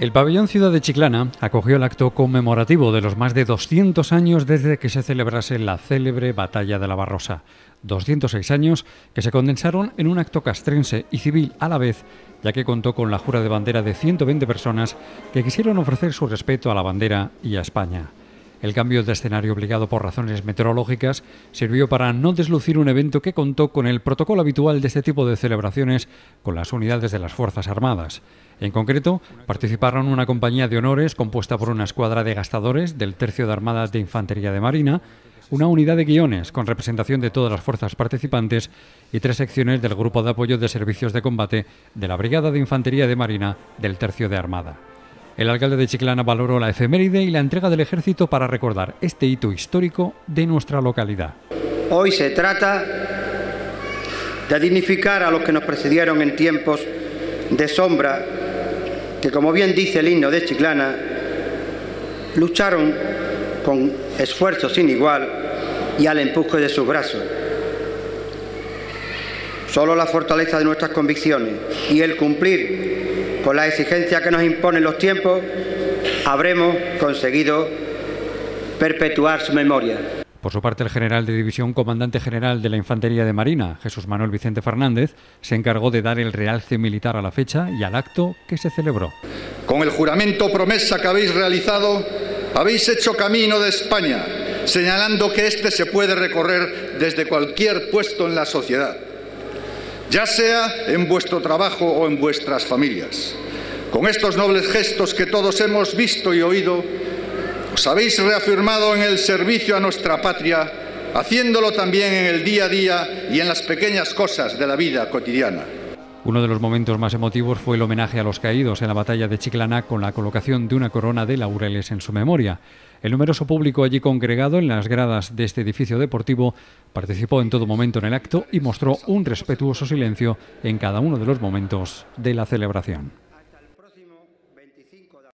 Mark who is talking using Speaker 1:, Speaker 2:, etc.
Speaker 1: El pabellón Ciudad de Chiclana acogió el acto conmemorativo de los más de 200 años desde que se celebrase la célebre Batalla de la Barrosa. 206 años que se condensaron en un acto castrense y civil a la vez, ya que contó con la jura de bandera de 120 personas que quisieron ofrecer su respeto a la bandera y a España. El cambio de escenario obligado por razones meteorológicas sirvió para no deslucir un evento que contó con el protocolo habitual de este tipo de celebraciones con las unidades de las Fuerzas Armadas. En concreto, participaron una compañía de honores compuesta por una escuadra de gastadores del Tercio de Armadas de Infantería de Marina, una unidad de guiones con representación de todas las fuerzas participantes y tres secciones del Grupo de Apoyo de Servicios de Combate de la Brigada de Infantería de Marina del Tercio de Armada. El alcalde de Chiclana valoró la efeméride y la entrega del ejército para recordar este hito histórico de nuestra localidad.
Speaker 2: Hoy se trata de dignificar a los que nos precedieron en tiempos de sombra, que como bien dice el himno de Chiclana, lucharon con esfuerzo sin igual y al empuje de sus brazos. Solo la fortaleza de nuestras convicciones y el cumplir con la exigencia que nos imponen los tiempos, habremos conseguido perpetuar su memoria.
Speaker 1: Por su parte, el general de división, comandante general de la Infantería de Marina, Jesús Manuel Vicente Fernández, se encargó de dar el realce militar a la fecha y al acto que se celebró.
Speaker 3: Con el juramento promesa que habéis realizado, habéis hecho camino de España, señalando que éste se puede recorrer desde cualquier puesto en la sociedad ya sea en vuestro trabajo o en vuestras familias. Con estos nobles gestos que todos hemos visto y oído, os habéis reafirmado en el servicio a nuestra patria, haciéndolo también en el día a día y en las pequeñas cosas de la vida cotidiana.
Speaker 1: Uno de los momentos más emotivos fue el homenaje a los caídos en la batalla de Chiclana con la colocación de una corona de laureles en su memoria. El numeroso público allí congregado en las gradas de este edificio deportivo participó en todo momento en el acto y mostró un respetuoso silencio en cada uno de los momentos de la celebración.